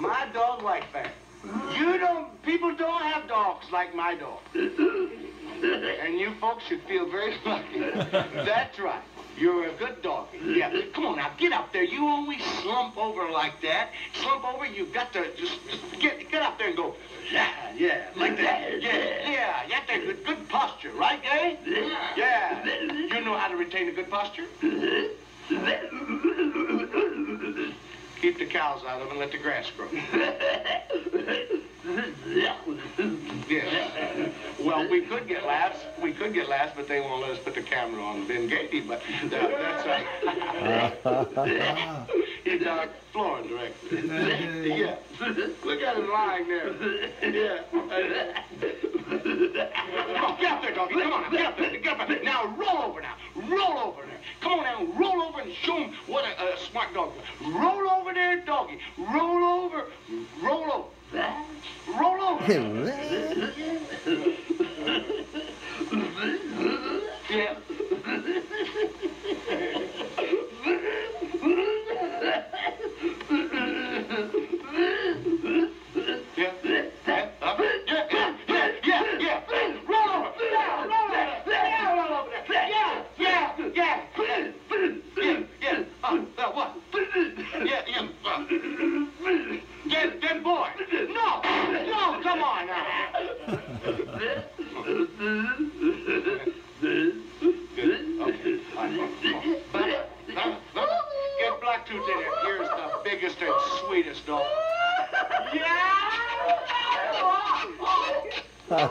My dog like that. You don't, people don't have dogs like my dog. And you folks should feel very lucky. That's right. You're a good dog. Yeah, come on now, get up there. You always slump over like that. Slump over, you've got to just, just get get up there and go, yeah, yeah, like that. Yeah, yeah, you have to have good, good posture, right, eh? Yeah. You know how to retain a good posture? Keep the cows out of it and let the grass grow. Yeah. Well, we could get laughs. We could get laughs, but they won't let us put the camera on Ben Gady. But that, that's right. He's our Florida director. Yeah. Look at him lying there. Yeah. Come on, get up there, doggy. Come on, get up there. Get up there. Now Roll Don't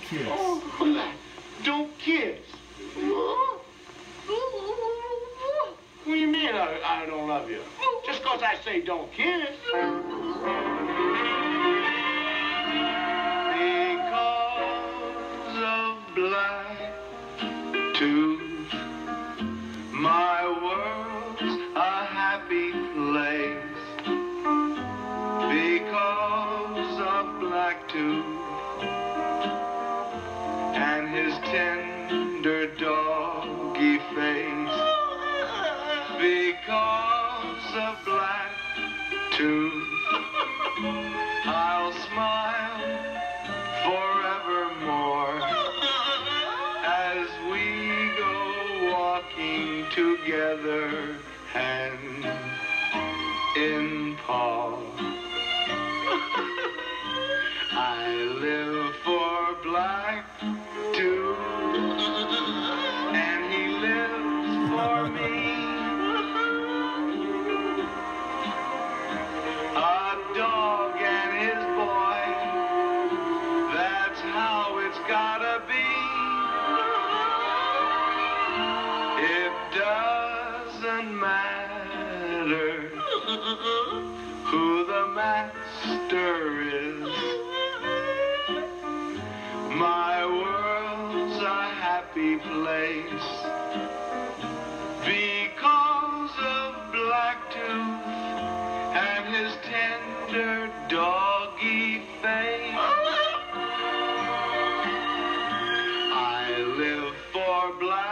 kiss. Don't kiss. What do you mean I, I don't love you? Just because I say don't kiss. Of Black Tooth and his tender doggy face. Because of Black Tooth. I'll smile forevermore. As we go walking together. Hand in paw doesn't matter who the master is. My world's a happy place because of Black Tooth and his tender doggy face. I live for Black Tooth